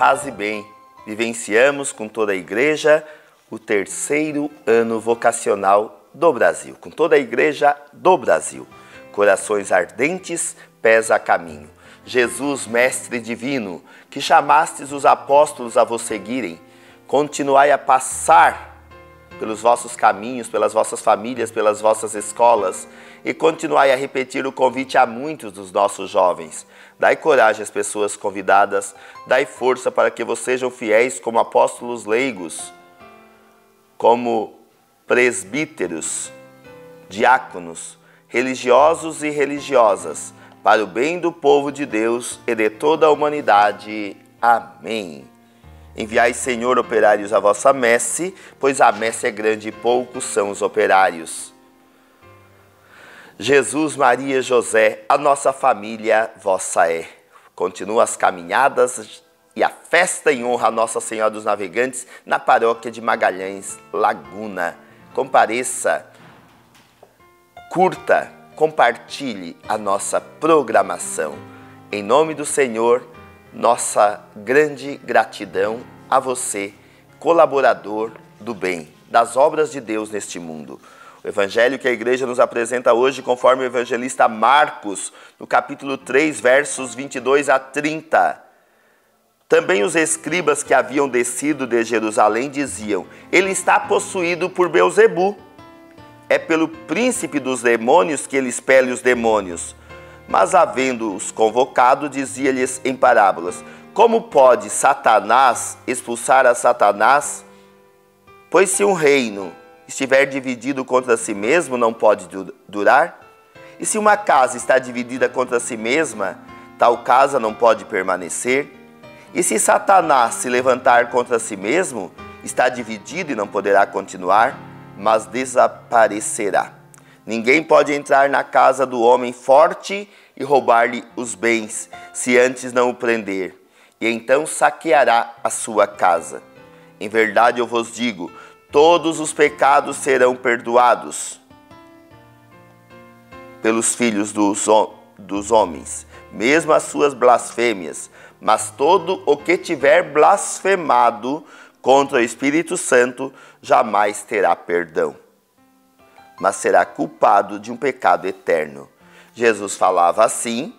Paz e bem, vivenciamos com toda a igreja o terceiro ano vocacional do Brasil, com toda a igreja do Brasil. Corações ardentes, pés a caminho. Jesus, Mestre Divino, que chamastes os apóstolos a vos seguirem, continuai a passar pelos vossos caminhos, pelas vossas famílias, pelas vossas escolas e continuai a repetir o convite a muitos dos nossos jovens. Dai coragem às pessoas convidadas, dai força para que vocês sejam fiéis como apóstolos leigos, como presbíteros, diáconos, religiosos e religiosas, para o bem do povo de Deus e de toda a humanidade. Amém. Enviai, Senhor, operários à vossa messe, pois a messe é grande e poucos são os operários. Jesus, Maria José, a nossa família vossa é. Continua as caminhadas e a festa em honra a Nossa Senhora dos Navegantes na paróquia de Magalhães, Laguna. Compareça, curta, compartilhe a nossa programação. Em nome do Senhor, nossa grande gratidão a você, colaborador do bem, das obras de Deus neste mundo. O evangelho que a igreja nos apresenta hoje, conforme o evangelista Marcos, no capítulo 3, versos 22 a 30. Também os escribas que haviam descido de Jerusalém diziam: Ele está possuído por Beuzebu. É pelo príncipe dos demônios que ele expele os demônios. Mas, havendo-os convocado, dizia-lhes em parábolas: Como pode Satanás expulsar a Satanás? Pois se um reino estiver dividido contra si mesmo, não pode durar? E se uma casa está dividida contra si mesma, tal casa não pode permanecer? E se Satanás se levantar contra si mesmo, está dividido e não poderá continuar, mas desaparecerá. Ninguém pode entrar na casa do homem forte e roubar-lhe os bens, se antes não o prender, e então saqueará a sua casa. Em verdade eu vos digo: todos os pecados serão perdoados pelos filhos dos, dos homens, mesmo as suas blasfêmias, mas todo o que tiver blasfemado contra o Espírito Santo jamais terá perdão, mas será culpado de um pecado eterno. Jesus falava assim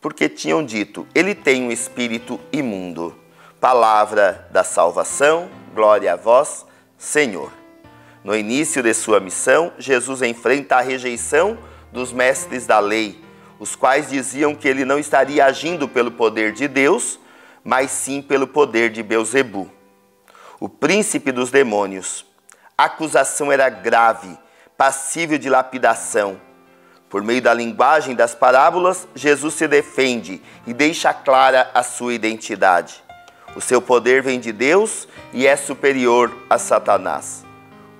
porque tinham dito: Ele tem um espírito imundo. Palavra da salvação, glória a vós, Senhor. No início de sua missão, Jesus enfrenta a rejeição dos mestres da lei, os quais diziam que ele não estaria agindo pelo poder de Deus, mas sim pelo poder de Beuzebu, o príncipe dos demônios. A acusação era grave, passível de lapidação por meio da linguagem das parábolas, Jesus se defende e deixa clara a sua identidade. O seu poder vem de Deus e é superior a Satanás.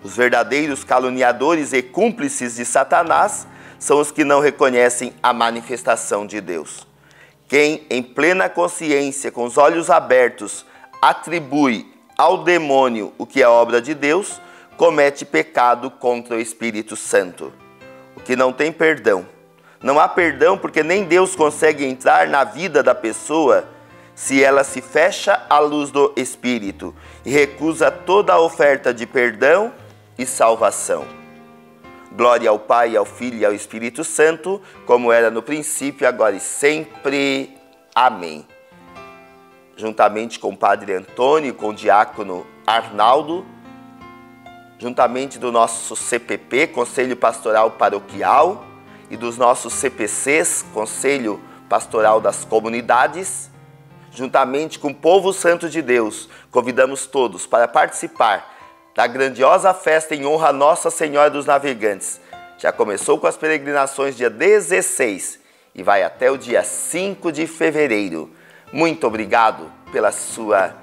Os verdadeiros caluniadores e cúmplices de Satanás são os que não reconhecem a manifestação de Deus. Quem, em plena consciência, com os olhos abertos, atribui ao demônio o que é obra de Deus, comete pecado contra o Espírito Santo que não tem perdão. Não há perdão porque nem Deus consegue entrar na vida da pessoa se ela se fecha à luz do Espírito e recusa toda a oferta de perdão e salvação. Glória ao Pai, ao Filho e ao Espírito Santo, como era no princípio, agora e sempre. Amém. Juntamente com o Padre Antônio, com o diácono Arnaldo, juntamente do nosso CPP, Conselho Pastoral Paroquial, e dos nossos CPCs, Conselho Pastoral das Comunidades, juntamente com o povo santo de Deus, convidamos todos para participar da grandiosa festa em honra a Nossa Senhora dos Navegantes. Já começou com as peregrinações dia 16 e vai até o dia 5 de fevereiro. Muito obrigado pela sua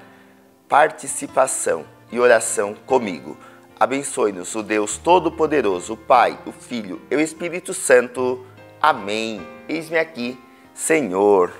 participação e oração comigo. Abençoe-nos o Deus Todo-Poderoso, o Pai, o Filho e o Espírito Santo. Amém. Eis-me aqui, Senhor.